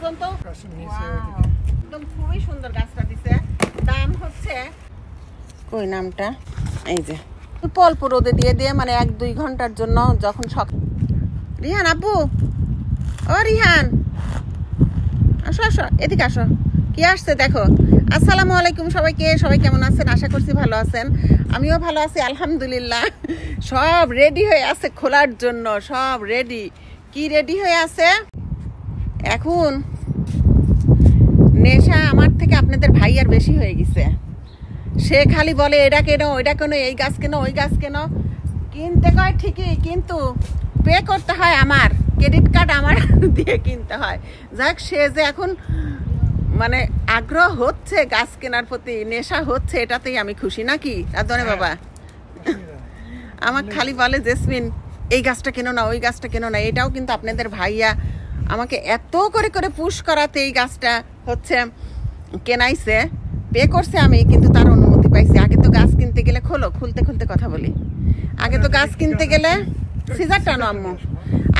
পর্যন্ত একদম খুবই সুন্দর গাছটা দিছে। দাম হচ্ছে কই নামটা? এই যে। অল্প রোদে দিয়ে দিয়ে মানে এক দুই ঘণ্টার জন্য যখন সক রিহান আব্বু ও রিহান! আসো আসো এদিকে আসো। কি আসছে দেখো? আসসালামু আলাইকুম সবাইকে সবাই কেমন আছেন? আশা করছি ভালো আছেন। আমিও ভালো আছি আলহামদুলিল্লাহ। সব রেডি হয়ে আছে খোলার জন্য সব রেডি কি রেডি হয়ে আছে? এখন নেশা আমার থেকে আপনাদের ভাই আর বেশি হয়ে গেছে। সে খালি বলে এটা কেন ওইটা কেন এই গাছ কেন ওই গাছ কেন? কিনতে কয় ঠিকই কিন্তু পে করতে হয় আমার। ক্রেডিট কার্ড আমার দিয়ে কিনতে হয়। যাক সে যে এখন মানে আগ্রহ হচ্ছে গাছ কেনার প্রতি নেশা হচ্ছে এটাতেই আমি খুশি নাকি? রাধনে বাবা। আমার খালি বলে জেসমিন এই গাছটা কেন না ওই গাছটা কেন না? এটাও কিন্তু আপনাদের ভাইয়া আমাকে এত করে করে পুশ করাতে এই গাছটা হচ্ছে কেনাইছে পে করছে আমি কিন্তু তার অনুমতি পাইছি। আগে তো গাছ কিনতে গেলে খোলো খুলতে খুলতে কথা বলি। আগে তো গাছ কিনতে গেলে সিজার টানো আম্মু।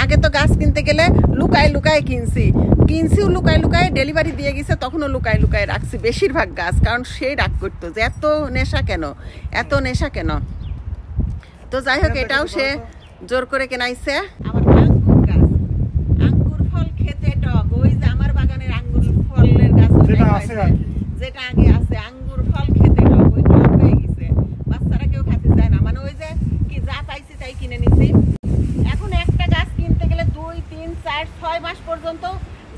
আগে তো গাছ কিনতে গেলে লুকায় লুকায় কিনছি। কিনছিও লুকায় লুকায় ডেলিভারি দিয়ে গেছে তখনও লুকায় লুকায় রাখছি বেশিরভাগ গাছ কারণ সেই রাগ করতো যে এত নেশা কেন? এত নেশা কেন? তো যাই হোক এটাও সে জোর করে কেনাইছে আমার আঙ্গুর গাছ আঙ্গুর ফল টক ওই যে আমার বাগানের আঙ্গুর ফলের গাছ যেটা আছে আর কি। যেটা আগে আছে আঙ্গুর ফল খেতে টক ওই টক হয়ে গেছে। বাচ্চারা কেউ খেতে চায় না। মানে ওই যে কি যা পাইছি তাই কিনে নিছি। এখন একটা গাছ কিনতে গেলে দুই তিন চার ছয় মাস পর্যন্ত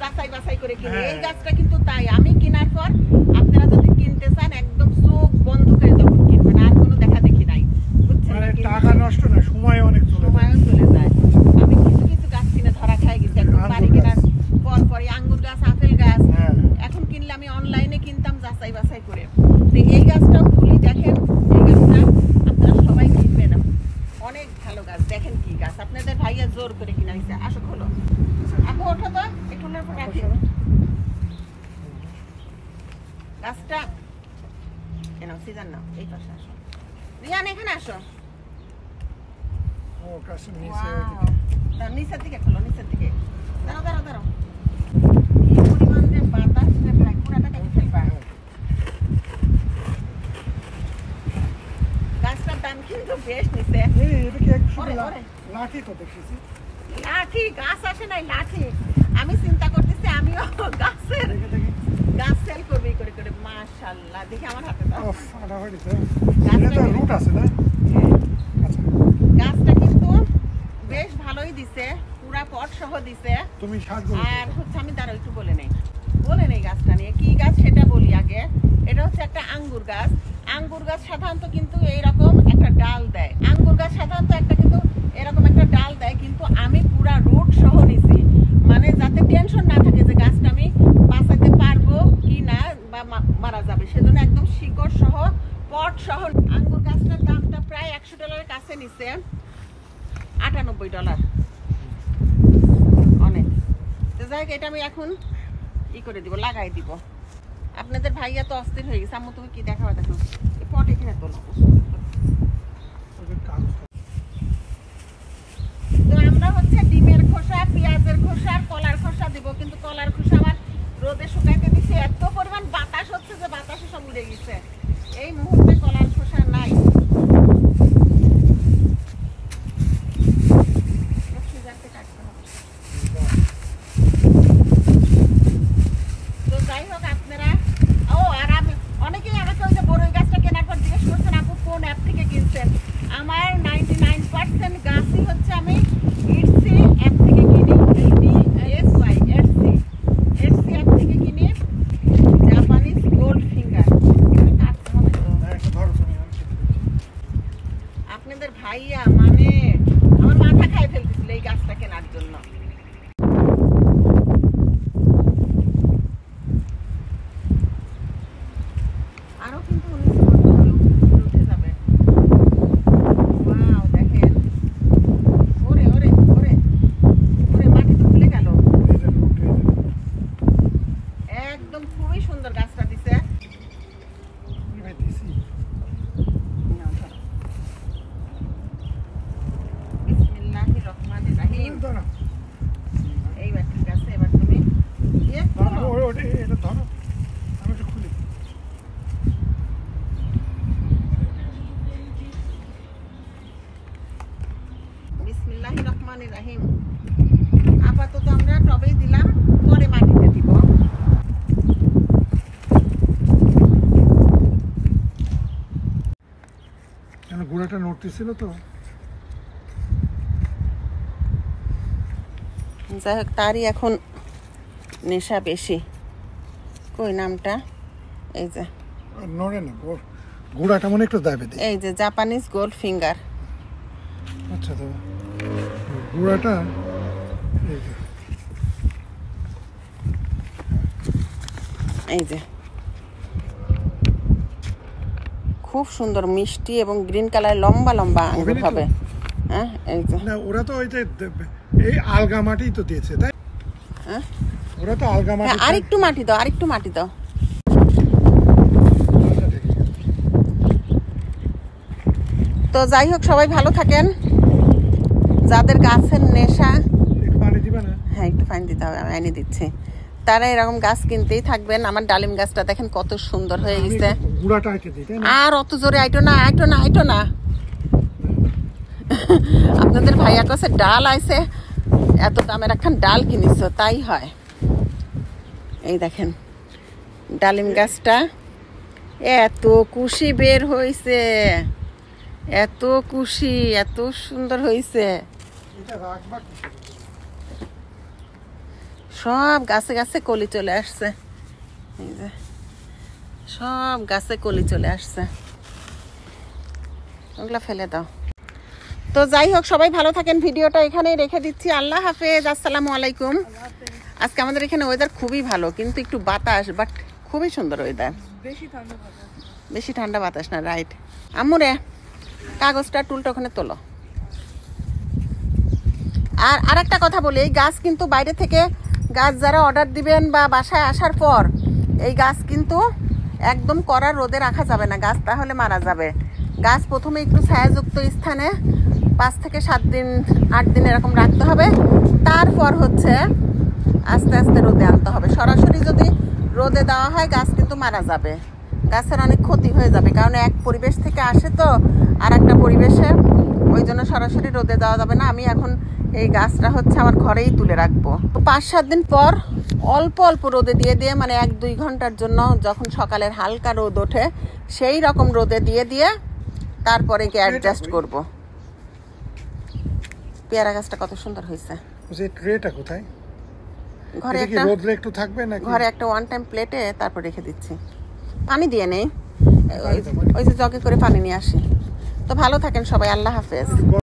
যাচাই বাছাই করে কিনি। হ্যাঁ। এই গাছটা কিন্তু তাই। আমি কেনার পর আপনারা যদি কিনতে চান একদম চোখ বন্ধ করে তখন কিনবেন আর কোনো দেখা দেখি নাই বুঝছেন মানে না কিন্তু- টাকা নষ্ট না সময় অনেক চলে যায়। সময়ও চলে যায় আমি কিছু কিছু গাছ কিনে ধরা খাই গেছি একদম আঙ্গুর বাড়ি কেনার পর পরই আঙ্গুর গাছ আপেল গাছ হ্যাঁ এখন কিনলে আমি অনলাইনে কিনতাম যাচাই বাছাই করে তো এই গাছটাও খুলি দেখেন এই গাছটা আপনারা সবাই কিনবেন অনেক ভালো গাছ দেখেন কি গাছ আপনাদের ভাইয়া জোর করে কিনা হয়েছে আসো খোলো আপু ওঠো তো একটু ওনার উপর রাখি গাছটা কেন সিজন না এই পাশে আসো। রিয়ান এখানে আসো। ও গাছের নিচে Wow. দাঁড়াও, নিচের দিকে খোলো নিচের দিকে। দাঁড়াও দাঁড়াও দাঁড়াও। কি পরিমাণ যে বাতাস রে ভাই পুরাটা কেটে ফেলবা। গাছটার দাম কিন্তু বেশ নিছে এই এটা কি এক শুধু ওরে, লা- ওরে। লাঠি তো দেখতেছি লাঠি গাছ আসে নাই লাঠি আমি চিন্তা করতেছি আমিও গাছের দেখে দেখি গাছ সেল করবি করে করে মাশাআল্লাহ দেখি আমার হাতে দাও। ও ফাটা হয়ে এটা কি- রুট আছে না? আচ্ছা। গাছটা কিন্তু বেশ ভালোই দিছে পুরা পট সহ দিছে। তুমি সাহায্য আর হচ্ছে আমি দাঁড়াও একটু বলে নেই। বলে নেই গাছটা নিয়ে কি গাছ সেটা বলি আগে। এটা হচ্ছে একটা আঙ্গুর গাছ। আঙ্গুর গাছ সাধারণত কিন্তু এইরকম একটা ডাল দেয়। আঙ্গুর গাছ সাধারণত একটা কিন্তু এরকম একটা ডাল দেয় কিন্তু আমি পুরা রুট সহ নিছি। মানে যাতে টেনশন না থাকে যে গাছটা আমি বাঁচাতে পারব কি না বা মা- মারা যাবে সেজন্য একদম শিকড় সহ পট সহ আঙ্গুর গাছটার দামটা প্রায় একশো ডলারের কাছে নিছে আটানব্বই ডলার অনেক। তো যাই হোক, এটা আমি এখন ই করে দিব, লাগাই দিব। আপনাদের ভাইয়া তো অস্থির হয়ে গেছে। আম্মু, তুমি কি দেখাবা দেখো। এই পট এখানে তো আমরা হচ্ছে ডিমের খোসা, পেঁয়াজের খোসা, কলার খোসা দিব। কিন্তু কলার খোসা আমার রোদে শুকাইতে দিচ্ছে এত পরিমাণ বাতাস হচ্ছে যে বাতাসে সব উড়ে গেছে। এই মুহূর্তে কলার খোসা নাই সিজারতে কাটতে হবে। তো যাই হোক আপনারা। ও, আর আমি অনেকেই আমাকে ওই যে বড়ই গাছটা জিজ্ঞেস করছেন, আপু, কোন অ্যাপ থেকে কিনছেন? আমার নাইনটি নাইন পার্সেন্ট গাছই হচ্ছে আমি ইটসি অ্যাপ থেকে কিনি S Y Etsy Etsy app থেকে কিনি জাপানিজ গোল্ড ফিঙ্গার কাটতে হবে তো হ্যাঁ একটা ধরো তুমি আমি কেটে দিচ্ছি। আপনাদের ভাইয়া মানে আমার মাথা খাই ফেলতেছিল এই গাছটা কেনার জন্য আরও কিন্তু উনিশ করতে হবে উপরে উঠে যাবে ওয়াও দেখেন ওরে ওরে ওরে ওরে মাটি তো খুলে গেল এই যে রুট এই যে একদম খুবই সুন্দর গাছটা দিছে নিভে দিছি নাও ধরো। বিসমিল্লাহির রহমানির রহিম দাঁড়া এইবার ঠিক আছে এবার তুমি দিয়ে রহমানির রাহিম আপাতত আমরা টবেই দিলাম পরে মাটিতে দিব কেন গোড়াটা নড়তেছিল তো? যাই হোক তারই এখন নেশা বেশি। কই নামটা? এই যে। নড়ে না গোড়- গোড়াটা মনে একটু দাবে এই যে জাপানিজ গোল্ড ফিঙ্গার আচ্ছা তো গোড়াটা এই যে। এই যে। খুব সুন্দর মিষ্টি এবং গ্রিন কালার লম্বা লম্বা আঙ্গুর হবে। হ্যাঁ এই না ওরা তো ওই যে এই আলগা মাটি তো দিয়েছে তাই? হ্যাঁ? ওরা তো আলগা মাটি হ্যাঁ আরেকটু মাটি দাও আরেকটু মাটি দাও। তো যাই হোক সবাই ভালো থাকেন। যাদের গাছের নেশা একটু পানি হ্যাঁ একটু ফাইন দিতে হবে আমি এনে দিচ্ছি। তারা এরকম গাছ কিনতেই থাকবেন। আমার ডালিম গাছটা দেখেন কত সুন্দর হয়ে গেছে। একটু গুঁড়াটা দিই তাই না? আর অত জোরে আইটো না আইটো না আইটো না। আপনাদের ভাইয়া কাছে ডাল আইছে এত দামের একখান ডাল কিনিস তাই হয়। এই দেখেন ডালিম গাছটা এত কুশি বের হইছে এত কুশি এত সুন্দর কিসে? সব গাছে গাছে কলি চলে আসছে। এই যে সব গাছে কলি চলে আসছে। ওগুলা ফেলে দাও। তো যাই হোক সবাই ভালো থাকেন। ভিডিওটা এখানেই রেখে দিচ্ছি। আল্লাহ হাফেজ আসসালামু আলাইকুম। আজকে আমাদের এখানে ওয়েদার খুবই ভালো কিন্তু একটু বাতাস বাট খুবই সুন্দর ওয়েদার বেশি ঠান্ডা বাতাস। না রাইট আম্মুরে কাগজটা টুলটা ওখানে তোলো। আর আরেকটা কথা বলি এই গাছ কিন্তু বাইরে থেকে গাছ যারা অর্ডার দিবেন বা বাসায় আসার পর এই গাছ কিন্তু একদম কড়া রোদে রাখা যাবে না, গাছ তাহলে মারা যাবে। গাছ প্রথমে একটু ছায়াযুক্ত স্থানে পাঁচ থেকে সাত দিন, আট দিন এরকম রাখতে হবে। তারপর হচ্ছে আস্তে আস্তে রোদে আনতে হবে। সরাসরি যদি রোদে দেওয়া হয়, গাছ কিন্তু মারা যাবে। গাছের অনেক ক্ষতি হয়ে যাবে, কারণ এক পরিবেশ থেকে আসে তো, আর একটা পরিবেশে ওই জন্য সরাসরি রোদে দেওয়া যাবে না। আমি এখন এই গাছটা হচ্ছে আমার ঘরেই তুলে রাখব। তো পাঁচ, সাত দিন পর অল্প অল্প রোদে দিয়ে দিয়ে মানে এক দুই ঘণ্টার জন্য যখন সকালের হালকা রোদ ওঠে সেই রকম রোদে দিয়ে দিয়ে তারপরে গিয়ে অ্যাডজাস্ট করব। পেয়ারা গাছটা কত সুন্দর হয়েছে। যে ট্রেটা কোথায়? ঘরে কি একটা রোদ্রে একটু থাকবে নাকি? ঘরে একটা ওয়ান টাইম প্লেটে তারপর রেখে দিচ্ছি। পানি দিয়ে নেই। ওই যে জগে করে পানি নিয়ে আসি। তো ভালো থাকেন সবাই আল্লাহ হাফেজ।